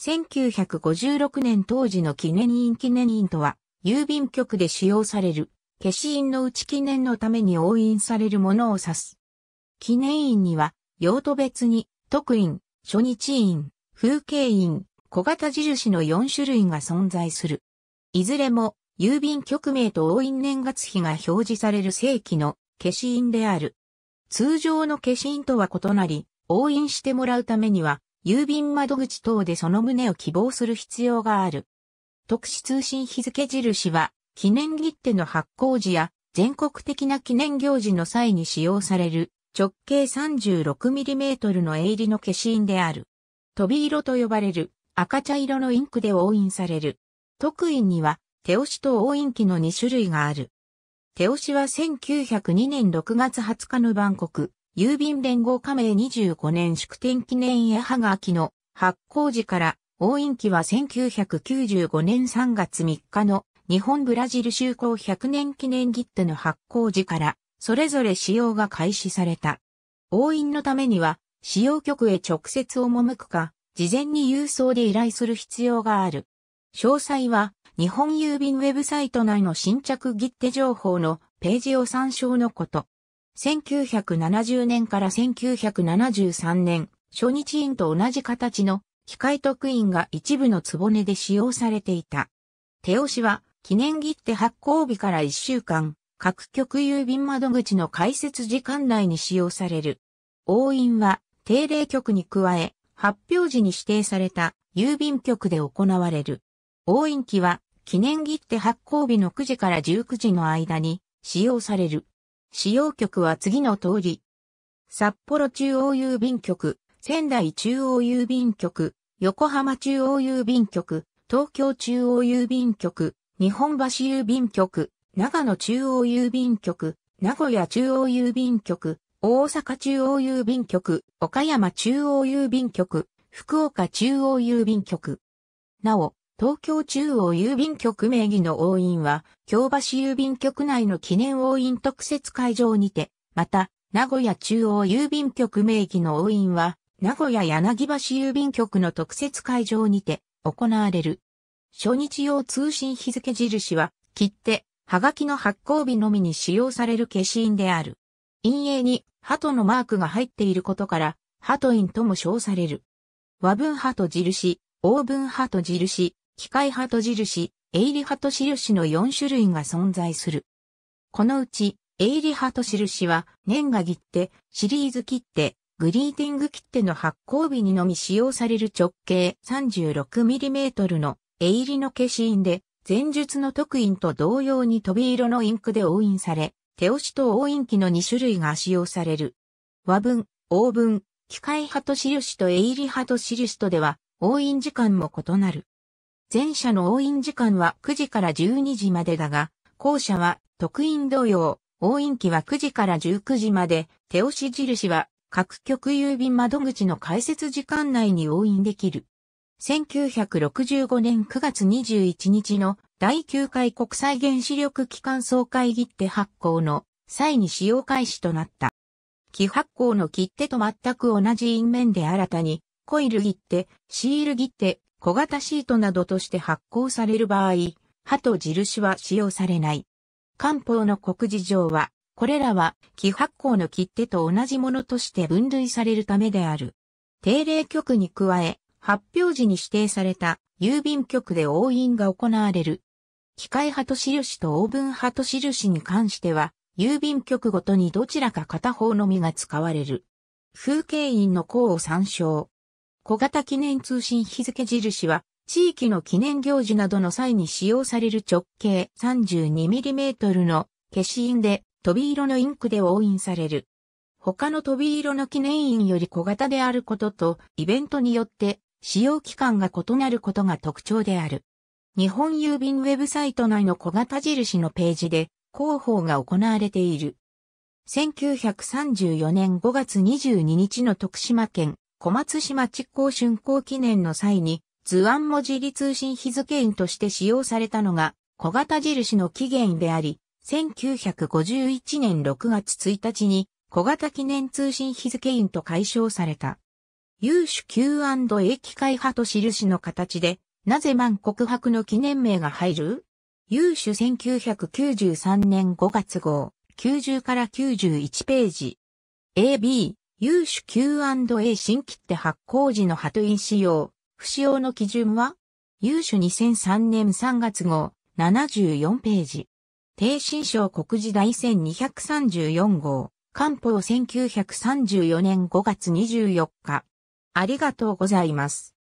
1956年当時の記念印記念印とは、郵便局で使用される、消印の内記念のために押印されるものを指す。記念印には、用途別に、特印、初日印、風景印、小型印の4種類が存在する。いずれも、郵便局名と押印年月日が表示される正規の消印である。通常の消印とは異なり、押印してもらうためには、郵便窓口等でその旨を希望する必要がある。特殊通信日付印は、記念切手の発行時や全国的な記念行事の際に使用される直径 36mm の絵入りの消印である。飛び色と呼ばれる赤茶色のインクで押印される。特印には手押しと押印機の2種類がある。手押しは1902年6月20日のバンコク、郵便連合加盟25年祝典記念絵はがきの発行時から、応印機は1995年3月3日の日本ブラジル就航100年記念切手の発行時から、それぞれ使用が開始された。応印のためには、使用局へ直接赴くか、事前に郵送で依頼する必要がある。詳細は、日本郵便ウェブサイト内の新着切手情報のページを参照のこと。1970年から1973年、初日印と同じ形の機械特印が一部の壺根で使用されていた。手押しは記念切手発行日から1週間、各局郵便窓口の開設時間内に使用される。応印は定例局に加え、発表時に指定された郵便局で行われる。応印機は記念切手発行日の9時から19時の間に使用される。使用局は次の通り。札幌中央郵便局、仙台中央郵便局、横浜中央郵便局、東京中央郵便局、日本橋郵便局、長野中央郵便局、名古屋中央郵便局、大阪中央郵便局、岡山中央郵便局、福岡中央郵便局。なお、東京中央郵便局名義の応印は、京橋郵便局内の記念応印特設会場にて、また、名古屋中央郵便局名義の応印は、名古屋柳橋郵便局の特設会場にて行われる。初日用通信日付印は、切手、はがきの発行日のみに使用される消印である。陰影に鳩のマークが入っていることから、鳩印とも称される。和文鳩印、欧文鳩印、機械派と印、エイリ派と印の4種類が存在する。このうち、エイリ派と印は、年賀切手、シリーズ切手、グリーティング切手の発行日にのみ使用される直径 36mm のエイリの消印で、前述の特印と同様に飛び色のインクで押印され、手押しと押印機の2種類が使用される。和文、欧文、機械派と印とエイリ派と印とでは、押印時間も異なる。前者の応印時間は9時から12時までだが、後者は特印同様、応印機は9時から19時まで、手押し印は各局郵便窓口の開設時間内に応印できる。1965年9月21日の第9回国際原子力機関総会議って発行の際に使用開始となった。機発行の切手と全く同じ印面で新たに、コイル切手、シール切手、小型シートなどとして発行される場合、刃と印は使用されない。官報の告示上は、これらは、木発行の切手と同じものとして分類されるためである。定例局に加え、発表時に指定された郵便局で押印が行われる。機械派と印とオーブン派と印に関しては、郵便局ごとにどちらか片方のみが使われる。風景印の項を参照。小型記念通信日付印は、地域の記念行事などの際に使用される直径 32mm の消印で飛び色のインクで押印される。他の飛び色の記念印より小型であることと、イベントによって使用期間が異なることが特徴である。日本郵便ウェブサイト内の小型印のページで広報が行われている。1934年5月22日の徳島県小松島実行竣工記念の際に図案文字理通信日付印として使用されたのが小型印の起源であり、1951年6月1日に小型記念通信日付印と解消された。有種 Q&A 機械派と印の形で、なぜ万告白の記念名が入る？有種1993年5月号、90から91ページ。AB、有種 Q&A 新規って発行時のハトイン使用、不使用の基準は有種2003年3月号、74ページ。低新章国時代1234号、官報1934年5月24日。ありがとうございます。